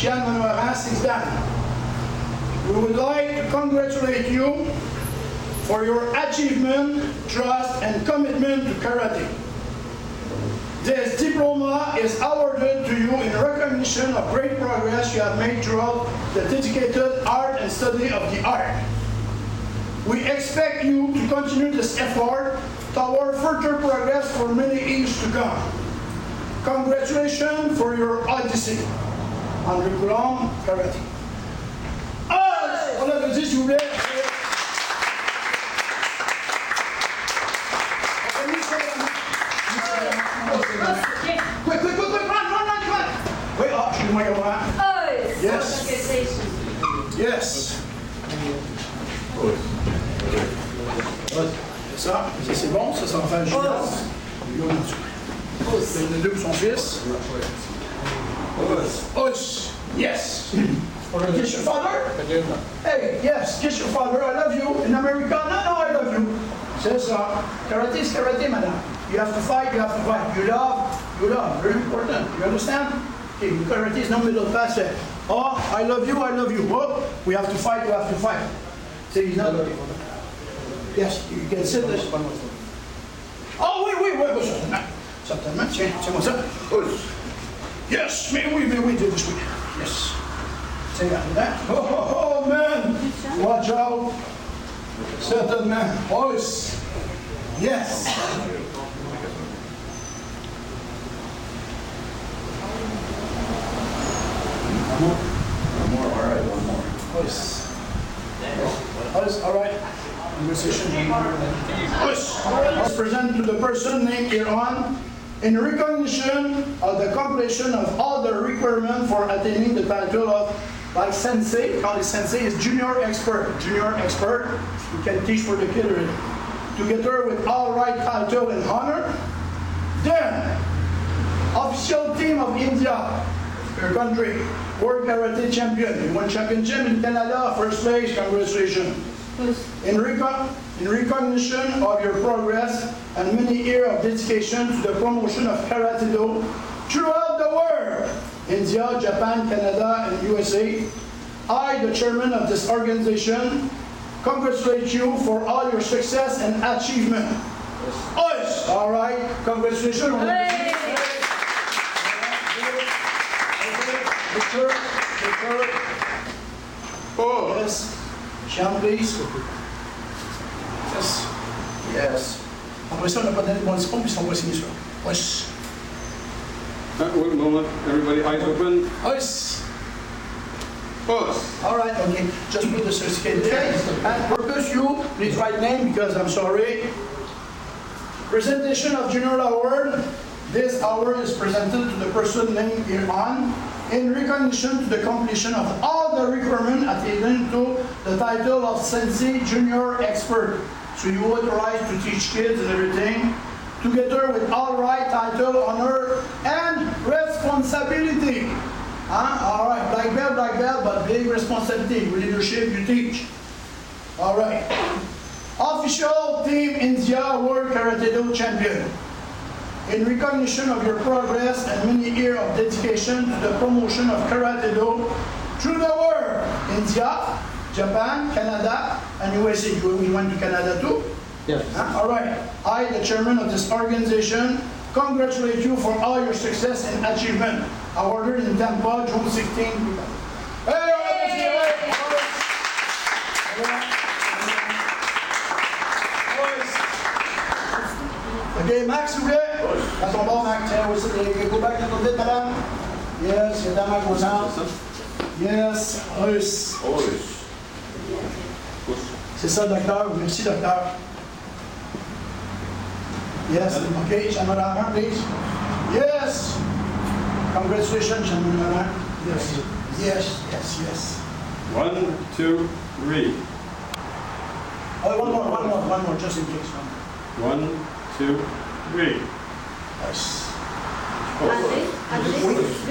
Chian Manoiran, sits down. We would like to congratulate you for your achievement, trust, and commitment to karate. This diploma is awarded to you in recognition of great progress you have made throughout the dedicated art and study of the art. We expect you to continue this effort toward further progress for many years to come. Congratulations for your odyssey. en reprenant Karate. Ah, on avait juste oublié. Quick, quick, quick, quick, run, run, run, come on. Yes. Yes. Ça, ça c'est bon, ça, ça va faire une oh. Le de son fils. Us. Yes. Kiss your father. Hey, yes, kiss your father. I love you. In America, no, no, I love you. C'est ça. Karate is karate, madam. You have to fight, you have to fight. You love, you love. Very important. You understand? Okay, karate is no middle pass. eh. Oh, I love you, I love you. Oh, we have to fight, we have to fight. Say he's not looking. Yes, you can sit this. Oh, wait, oui, oui, certainement. Tiens, tiens-moi ça. Yes, mais oui, mais oui, David, oui. Yes. Say that. Oh, oh, oh, man. Watch out. Certainement. Uh, yes. Yes. One more, all right, one more. Yes. Yes, all right. Conversation. Yes. Present to the person named hereon in recognition of the completion of all the requirements for attaining the title of like sensei, called sensei is junior expert. Junior expert, you can teach for the kid already. Together with all right title and honor. Then, official team of India, your country, World Karate Champion. You won championship in Canada, first place, congratulations. In, reco- in recognition of your progress and many years of dedication to the promotion of Karate Do throughout the world, India, Japan, Canada, and USA, I, the chairman of this organization, congratulate you for all your success and achievement. Us! All right, congratulations. Hey! Victor, Victor. Oh. Yes. Sean, please. Yes. Yes. Après ça, on n'a pas donné de bon diplôme, puis ils sont pas signés sur. Yes. Uh, wait a moment, everybody, eyes open. Yes. Pause. All right, okay. Just put the certificate there. And purpose you, please write name because I'm sorry. Presentation of general Award. This award is presented to the person named hereon in recognition to the completion of all the requirements attendant to the title of Sensei Junior Expert. So you authorize to teach kids and everything, together with all right title, honor, and responsibility. Huh? All right, black belt, black belt, but big responsibility. Leadership, you teach. All right. Official Team India World Karate Do Champion. In recognition of your progress and many years of dedication to the promotion of Karate Do through the world, India, Japan, Canada, and USA. You you went to Canada too? Yes. Huh? All right. I, the chairman of this organization, congratulate you for all your success and achievement. Awarded in Tampa, June 16. Hey, on applaudit, ouais. OK, Max, s'il vous plaît. À ton bord, Max. Tiens, aussi, go back a little bit, madame. Yes, get down, Max, goes out. Yes, yes. C'est ça, docteur. Merci, docteur. Yes, okay, Chamarama, please. Yes. Congratulations, Chamarama. Yes, yes, yes, yes. One, two, three. Oh, one more, one more, one more, just in case. One more. One, two, three. Yes. Allez, allez.